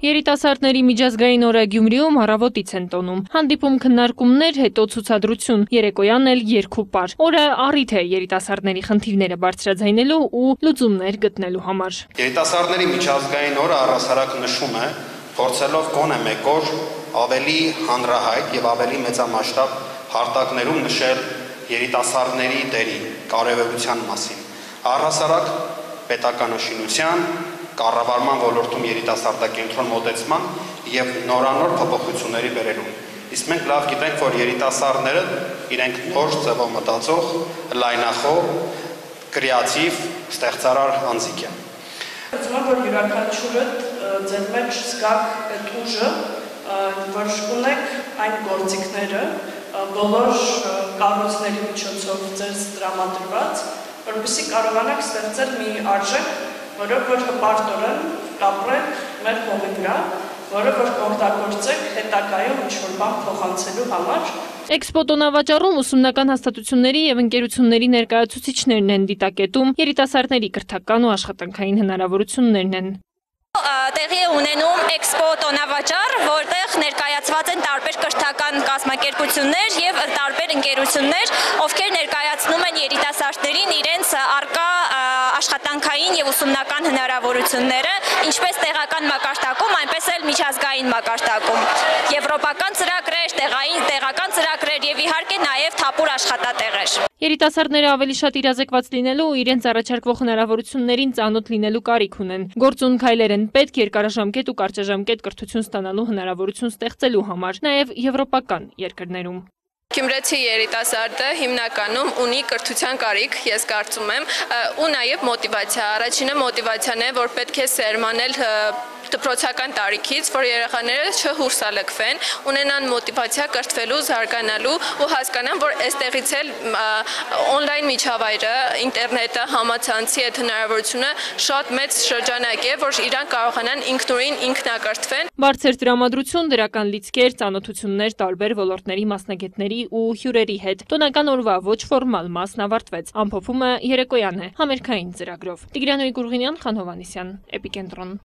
Երիտասարդների միջազգային օրը Գյումրիում առավոտից են տոնում։ Հանդիպում քննարկումներ, հետո ցուցադրություն, երեկոյան էլ երկու պար։ Օրը առիթ է երիտասարդների խնդիրները բարձրաձայնելու ու լուծումներ գտնելու համար։ Երիտասարդների միջազգային օրը առասարակ նշում է, փորձելով գոնե մեկ օր ավելի հանրահայտ եւ ավելի մեծամասշտաբ հարթակներում նշել երիտասարդների դերի կարևորության մասին։ Առասարակ պետականաշինության կառավարման ոլորտում երիտասարդակենտրոն մոտեցման եւ նորանոր փոփոխությունների բերելուն։ Իսկ մենք լավ գիտենք, որ երիտասարդները իրենք նոր ձևով մտածող, լայնախոհ, կրեատիվ, ստեղծարար անձիկ են։ Ուզում եմ որ յուրաքանչյուրը ձեր մեջ զգաք այդ ուժը, որ ունեք այն գործիքները, բոլոր կառույցների միջոցով ձեզ տրամադրված, որովհետեւ կարողանաք ստեղծել մի արժեք, որը որ հպարտորեն կապրեք մեր հողի վրա, որը որ կօգտագործեք հետագայում ինչ-որ բան փոխանցելու համար։ Էքսպո տոնավաճառում ուսումնական հաստատությունների եւ ընկերությունների ներկայացուցիչներն են դիտակետում երիտասարդների կրթական ու աշխատանքային հնարավորություններն են տեղի է ունենում էքսպո տոնավաճառ, որտեղ ներկայացված են տարբեր կրթական կազմակերպություններ եւ տարբեր ընկերություններ, ովքեր ներկայացնում են երիտասարդներին իրենց արկա աշխատանքային եւ ուսումնական հնարավորությունները, ինչպես տեղական մակարդակում, այնպես էլ միջազգային մակարդակում։ Եվրոպական ծրագրեր, տեղային տեղական ծրագրեր եւ իհարկե նաեւ թափուր աշխատատեղեր։ Երիտասարդները ավելի շատ իրազեկված լինելու ու իրենց առաջարկվող հնարավորություններին ծանոթ լինելու կարիք ունեն։ Գործուն քայլեր են պետք երկարաժամկետ ու կարճաժամկետ կրթություն ստանալու հնարավորություն ստեղծելու համար, նաև եվրոպական երկրներում։ Գյումրեցի երիտասարդը հիմնականում ունի կրթության կարիք, ես կարծում եմ, ու նաև մոտիվացիա։ Առաջինը մոտիվացիան է, որ պետք է սերմանել դպրոցական տարիքից, որ երեխաները չհուրսալքվեն, ունենան մոտիվացիա կրթվելու, զարգանալու ու հասկանան, որ այստեղից էլ on-line միջավայրը, ինտերնետը, համացանցի այդ հնարավորությունը շատ մեծ շրջանակ է, որ իրանք կարողանան ինքնուրույն ինքնակրթվեն։ Բարձր տրամադրություն, դրական լիցքեր, ծանոթություններ տարբեր ոլորտների մասնագետների ու հյուրերի հետ։ Տոնական օրվա ոչ ֆորմալ մասն ավարտվեց։ Ամփոփումը երեկոյան է, համերգային ծրագրով։ Տիգրանոյ Գուրգինյան, Խան Հովանիսյան, Էպիկենտրոն։